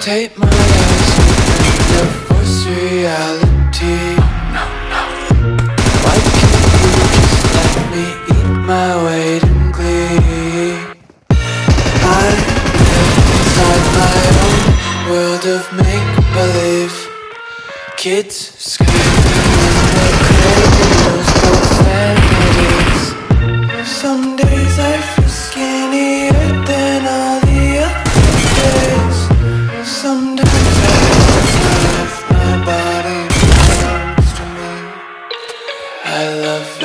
Take my eyes to force reality. Why can't you just let me eat my weight in glee? I live inside my own world of make believe. Kids screaming in their cradles, profanities. Some days I feel